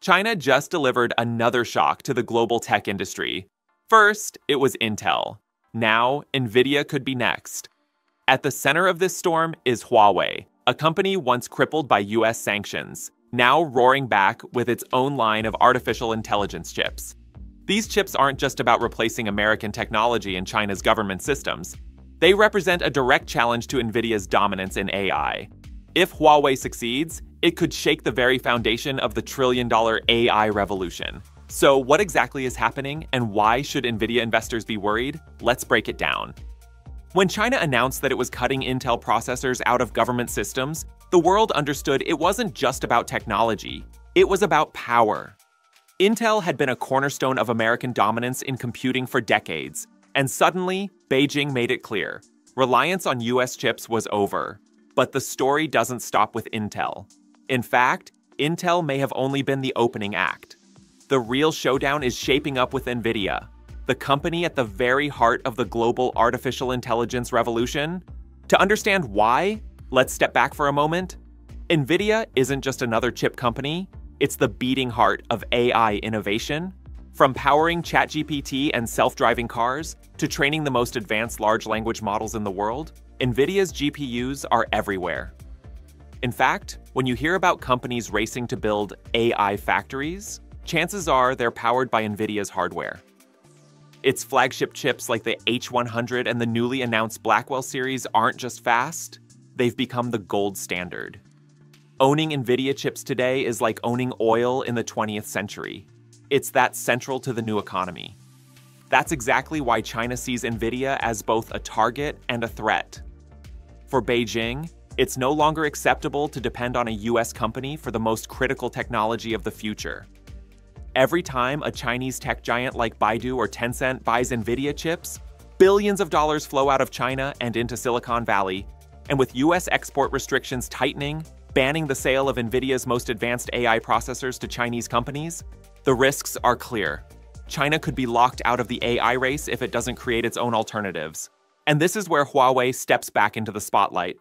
China just delivered another shock to the global tech industry. First, it was Intel. Now, Nvidia could be next. At the center of this storm is Huawei, a company once crippled by US sanctions, now roaring back with its own line of artificial intelligence chips. These chips aren't just about replacing American technology in China's government systems. They represent a direct challenge to NVIDIA's dominance in AI. If Huawei succeeds, it could shake the very foundation of the trillion dollar AI revolution. So, what exactly is happening and why should NVIDIA investors be worried? Let's break it down. When China announced that it was cutting Intel processors out of government systems, the world understood it wasn't just about technology, it was about power. Intel had been a cornerstone of American dominance in computing for decades, and suddenly, Beijing made it clear reliance on US chips was over. But the story doesn't stop with Intel. In fact, Intel may have only been the opening act. The real showdown is shaping up with NVIDIA, the company at the very heart of the global artificial intelligence revolution. To understand why, let's step back for a moment. NVIDIA isn't just another chip company, it's the beating heart of AI innovation. From powering ChatGPT and self driving cars to training the most advanced large language models in the world, NVIDIA's GPUs are everywhere. In fact, when you hear about companies racing to build AI factories, chances are they're powered by NVIDIA's hardware. Its flagship chips like the H100 and the newly announced Blackwell series aren't just fast, they've become the gold standard. Owning NVIDIA chips today is like owning oil in the 20th century. It's that central to the new economy. That's exactly why China sees NVIDIA as both a target and a threat. For Beijing, it's no longer acceptable to depend on a US company for the most critical technology of the future. Every time a Chinese tech giant like Baidu or Tencent buys NVIDIA chips, billions of dollars flow out of China and into Silicon Valley. And with US export restrictions tightening, banning the sale of NVIDIA's most advanced AI processors to Chinese companies, the risks are clear. China could be locked out of the AI race if it doesn't create its own alternatives. And this is where Huawei steps back into the spotlight.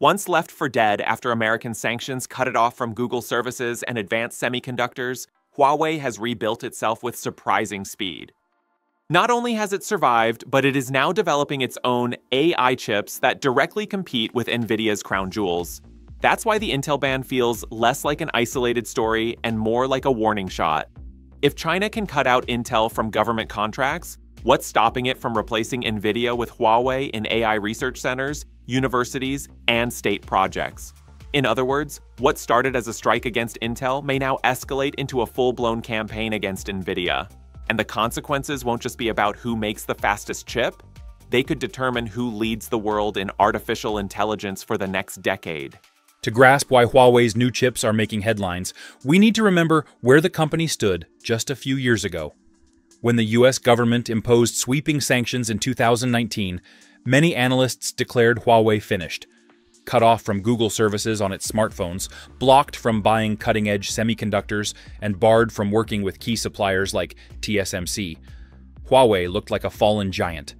Once left for dead after American sanctions cut it off from Google services and advanced semiconductors, Huawei has rebuilt itself with surprising speed. Not only has it survived, but it is now developing its own AI chips that directly compete with NVIDIA's crown jewels. That's why the Intel ban feels less like an isolated story and more like a warning shot. If China can cut out Intel from government contracts, what's stopping it from replacing NVIDIA with Huawei in AI research centers universities, and state projects. In other words, what started as a strike against Intel may now escalate into a full blown campaign against NVIDIA. And the consequences won't just be about who makes the fastest chip, they could determine who leads the world in artificial intelligence for the next decade. To grasp why Huawei's new chips are making headlines, we need to remember where the company stood just a few years ago. When the US government imposed sweeping sanctions in 2019, many analysts declared Huawei finished. Cut off from Google services on its smartphones, blocked from buying cutting edge semiconductors, and barred from working with key suppliers like TSMC, Huawei looked like a fallen giant.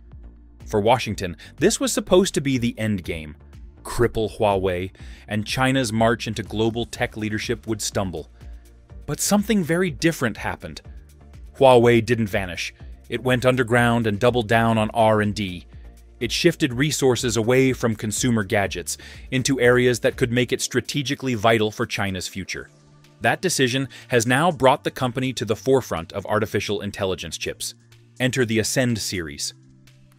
For Washington, this was supposed to be the end game cripple Huawei, and China's march into global tech leadership would stumble. But something very different happened. Huawei didn't vanish. It went underground and doubled down on R&D, it shifted resources away from consumer gadgets into areas that could make it strategically vital for China's future. That decision has now brought the company to the forefront of artificial intelligence chips. Enter the Ascend series.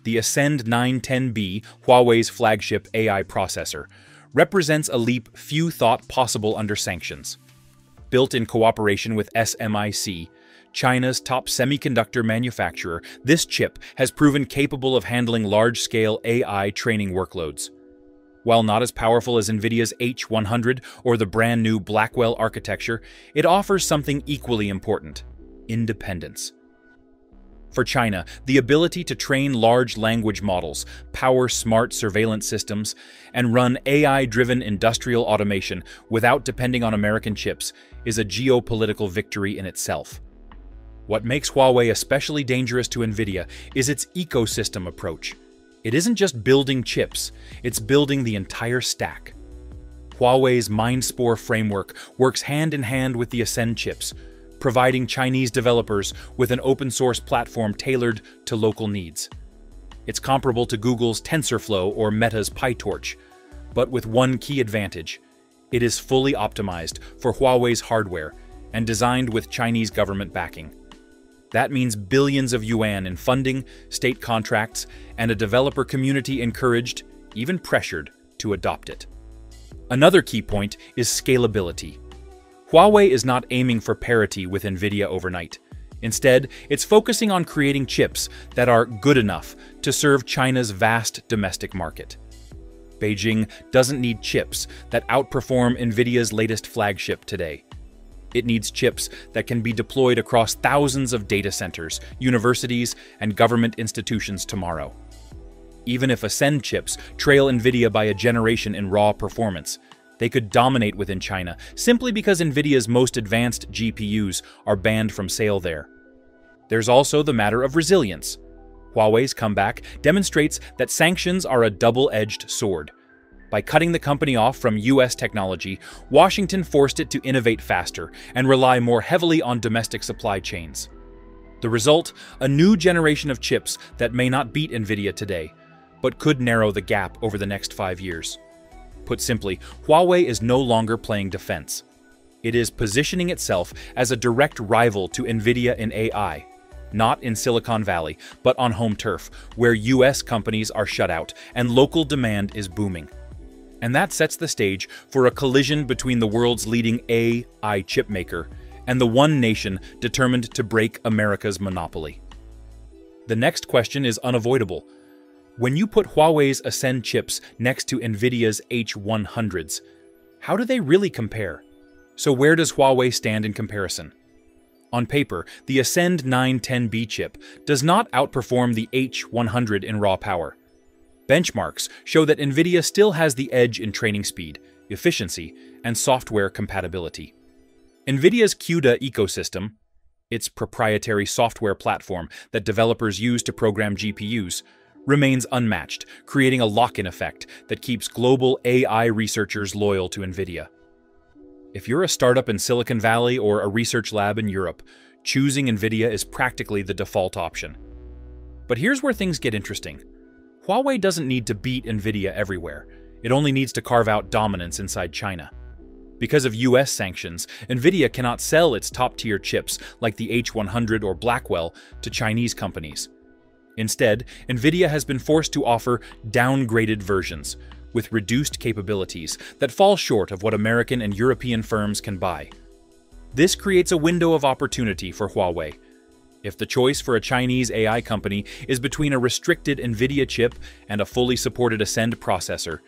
The Ascend 910B, Huawei's flagship AI processor, represents a leap few thought possible under sanctions. Built in cooperation with SMIC, China's top semiconductor manufacturer, this chip has proven capable of handling large-scale AI training workloads. While not as powerful as NVIDIA's H100 or the brand new Blackwell architecture, it offers something equally important independence. For China, the ability to train large language models, power smart surveillance systems, and run AI driven industrial automation without depending on American chips is a geopolitical victory in itself. What makes Huawei especially dangerous to NVIDIA is its ecosystem approach. It isn't just building chips, it's building the entire stack. Huawei's MindSpore framework works hand in hand with the Ascend chips, providing Chinese developers with an open source platform tailored to local needs. It's comparable to Google's TensorFlow or Meta's PyTorch, but with one key advantage. It is fully optimized for Huawei's hardware and designed with Chinese government backing. That means billions of yuan in funding, state contracts, and a developer community encouraged, even pressured, to adopt it. Another key point is scalability. Huawei is not aiming for parity with NVIDIA overnight. Instead, it's focusing on creating chips that are good enough to serve China's vast domestic market. Beijing doesn't need chips that outperform NVIDIA's latest flagship today. It needs chips that can be deployed across thousands of data centers, universities, and government institutions tomorrow. Even if Ascend chips trail NVIDIA by a generation in raw performance, they could dominate within China simply because NVIDIA's most advanced GPUs are banned from sale there. There's also the matter of resilience. Huawei's comeback demonstrates that sanctions are a double edged sword. By cutting the company off from US technology, Washington forced it to innovate faster and rely more heavily on domestic supply chains. The result a new generation of chips that may not beat NVIDIA today, but could narrow the gap over the next five years. Put simply, Huawei is no longer playing defense. It is positioning itself as a direct rival to NVIDIA in AI, not in Silicon Valley, but on home turf, where US companies are shut out and local demand is booming and that sets the stage for a collision between the world's leading AI chipmaker and the one nation determined to break America's monopoly. The next question is unavoidable. When you put Huawei's Ascend chips next to NVIDIA's H100s, how do they really compare? So where does Huawei stand in comparison? On paper, the Ascend 910B chip does not outperform the H100 in raw power. Benchmarks show that NVIDIA still has the edge in training speed, efficiency, and software compatibility. NVIDIA's CUDA ecosystem, its proprietary software platform that developers use to program GPUs, remains unmatched, creating a lock-in effect that keeps global AI researchers loyal to NVIDIA. If you're a startup in Silicon Valley or a research lab in Europe, choosing NVIDIA is practically the default option. But here's where things get interesting. Huawei doesn't need to beat NVIDIA everywhere. It only needs to carve out dominance inside China. Because of US sanctions, NVIDIA cannot sell its top-tier chips like the H100 or Blackwell to Chinese companies. Instead, NVIDIA has been forced to offer downgraded versions, with reduced capabilities that fall short of what American and European firms can buy. This creates a window of opportunity for Huawei, if the choice for a Chinese AI company is between a restricted NVIDIA chip and a fully supported Ascend processor,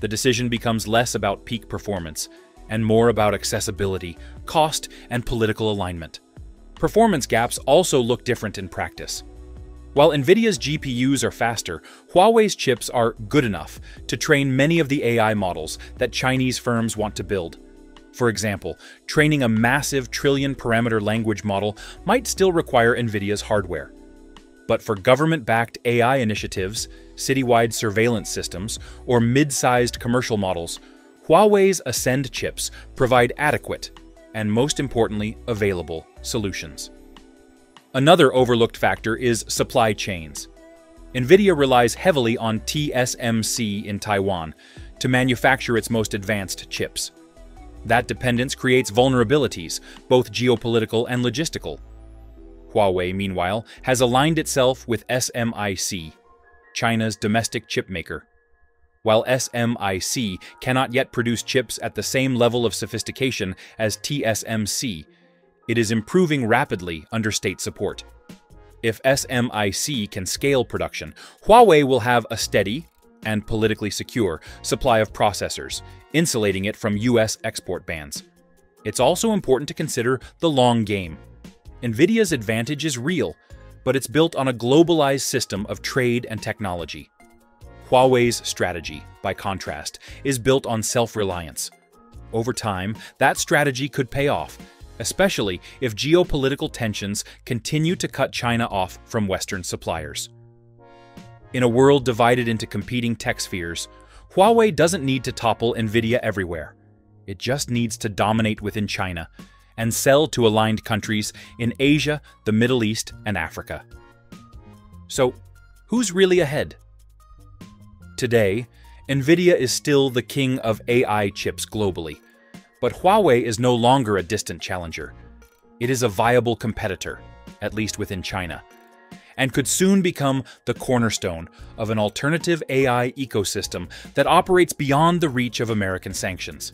the decision becomes less about peak performance and more about accessibility, cost, and political alignment. Performance gaps also look different in practice. While NVIDIA's GPUs are faster, Huawei's chips are good enough to train many of the AI models that Chinese firms want to build. For example, training a massive trillion parameter language model might still require NVIDIA's hardware. But for government-backed AI initiatives, citywide surveillance systems, or mid-sized commercial models, Huawei's Ascend chips provide adequate, and most importantly, available solutions. Another overlooked factor is supply chains. NVIDIA relies heavily on TSMC in Taiwan to manufacture its most advanced chips. That dependence creates vulnerabilities, both geopolitical and logistical. Huawei, meanwhile, has aligned itself with SMIC, China's domestic chipmaker. While SMIC cannot yet produce chips at the same level of sophistication as TSMC, it is improving rapidly under state support. If SMIC can scale production, Huawei will have a steady, and politically secure supply of processors, insulating it from US export bans. It's also important to consider the long game. NVIDIA's advantage is real, but it's built on a globalized system of trade and technology. Huawei's strategy, by contrast, is built on self-reliance. Over time, that strategy could pay off, especially if geopolitical tensions continue to cut China off from Western suppliers. In a world divided into competing tech spheres, Huawei doesn't need to topple NVIDIA everywhere. It just needs to dominate within China and sell to aligned countries in Asia, the Middle East, and Africa. So, who's really ahead? Today, NVIDIA is still the king of AI chips globally, but Huawei is no longer a distant challenger. It is a viable competitor, at least within China, and could soon become the cornerstone of an alternative AI ecosystem that operates beyond the reach of American sanctions.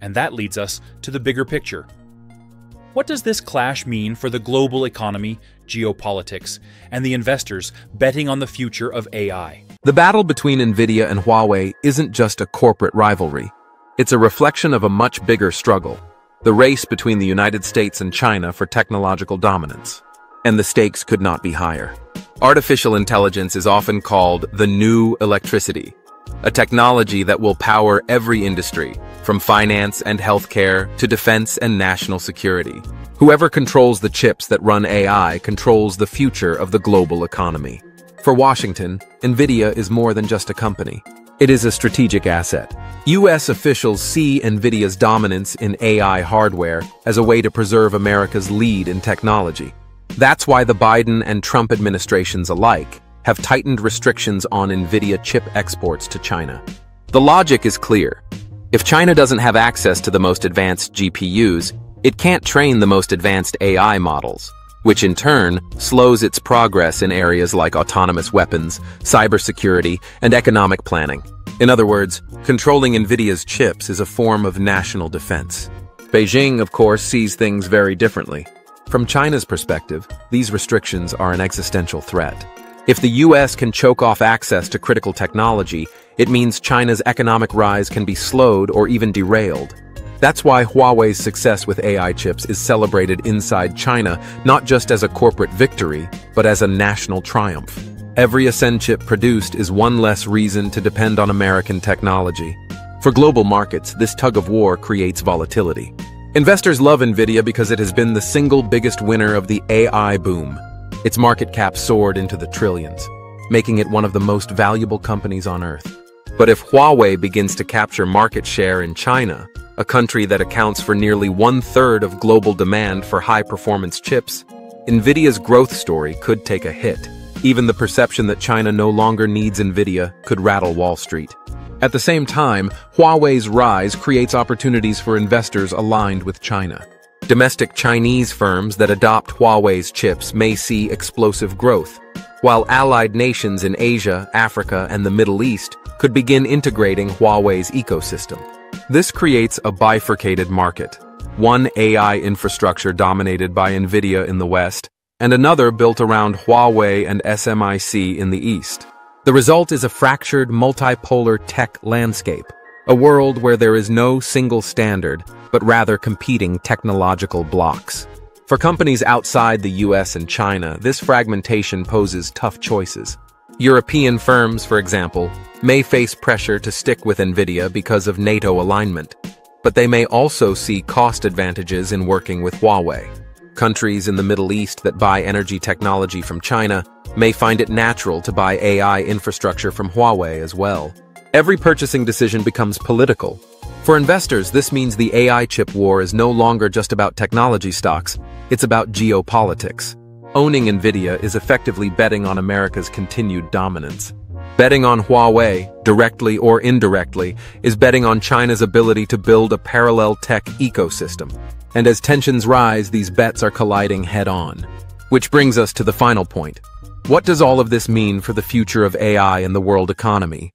And that leads us to the bigger picture. What does this clash mean for the global economy, geopolitics, and the investors betting on the future of AI? The battle between NVIDIA and Huawei isn't just a corporate rivalry. It's a reflection of a much bigger struggle, the race between the United States and China for technological dominance. And the stakes could not be higher. Artificial intelligence is often called the new electricity, a technology that will power every industry, from finance and healthcare to defense and national security. Whoever controls the chips that run AI controls the future of the global economy. For Washington, NVIDIA is more than just a company. It is a strategic asset. U.S. officials see NVIDIA's dominance in AI hardware as a way to preserve America's lead in technology. That's why the Biden and Trump administrations alike have tightened restrictions on NVIDIA chip exports to China. The logic is clear. If China doesn't have access to the most advanced GPUs, it can't train the most advanced AI models, which in turn slows its progress in areas like autonomous weapons, cybersecurity, and economic planning. In other words, controlling NVIDIA's chips is a form of national defense. Beijing, of course, sees things very differently. From China's perspective, these restrictions are an existential threat. If the US can choke off access to critical technology, it means China's economic rise can be slowed or even derailed. That's why Huawei's success with AI chips is celebrated inside China not just as a corporate victory, but as a national triumph. Every Ascend chip produced is one less reason to depend on American technology. For global markets, this tug of war creates volatility. Investors love NVIDIA because it has been the single biggest winner of the AI boom. Its market cap soared into the trillions, making it one of the most valuable companies on Earth. But if Huawei begins to capture market share in China, a country that accounts for nearly one-third of global demand for high-performance chips, NVIDIA's growth story could take a hit. Even the perception that China no longer needs NVIDIA could rattle Wall Street. At the same time, Huawei's rise creates opportunities for investors aligned with China. Domestic Chinese firms that adopt Huawei's chips may see explosive growth, while allied nations in Asia, Africa, and the Middle East could begin integrating Huawei's ecosystem. This creates a bifurcated market, one AI infrastructure dominated by NVIDIA in the West, and another built around Huawei and SMIC in the East. The result is a fractured multipolar tech landscape, a world where there is no single standard, but rather competing technological blocks. For companies outside the US and China, this fragmentation poses tough choices. European firms, for example, may face pressure to stick with NVIDIA because of NATO alignment, but they may also see cost advantages in working with Huawei. Countries in the Middle East that buy energy technology from China may find it natural to buy AI infrastructure from Huawei as well. Every purchasing decision becomes political. For investors, this means the AI chip war is no longer just about technology stocks, it's about geopolitics. Owning NVIDIA is effectively betting on America's continued dominance. Betting on Huawei, directly or indirectly, is betting on China's ability to build a parallel tech ecosystem. And as tensions rise, these bets are colliding head-on. Which brings us to the final point. What does all of this mean for the future of AI and the world economy?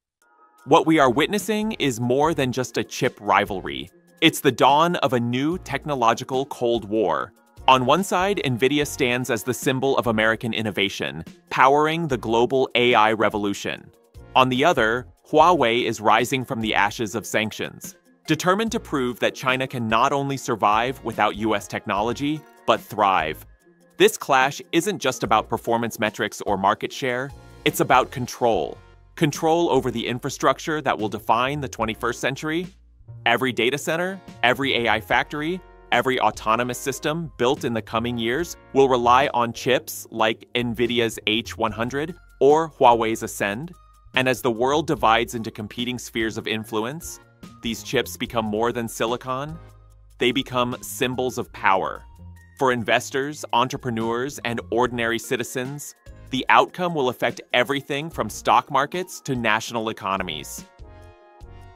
What we are witnessing is more than just a chip rivalry. It's the dawn of a new technological Cold War, on one side, NVIDIA stands as the symbol of American innovation, powering the global AI revolution. On the other, Huawei is rising from the ashes of sanctions, determined to prove that China can not only survive without US technology, but thrive. This clash isn't just about performance metrics or market share, it's about control. Control over the infrastructure that will define the 21st century. Every data center, every AI factory, Every autonomous system built in the coming years will rely on chips like NVIDIA's H100 or Huawei's Ascend. And as the world divides into competing spheres of influence, these chips become more than silicon, they become symbols of power. For investors, entrepreneurs, and ordinary citizens, the outcome will affect everything from stock markets to national economies.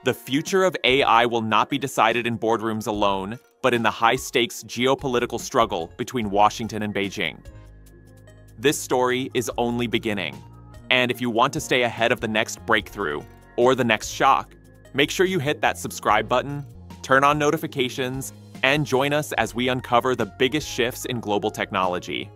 The future of AI will not be decided in boardrooms alone, but in the high stakes geopolitical struggle between Washington and Beijing. This story is only beginning. And if you want to stay ahead of the next breakthrough or the next shock, make sure you hit that subscribe button, turn on notifications, and join us as we uncover the biggest shifts in global technology.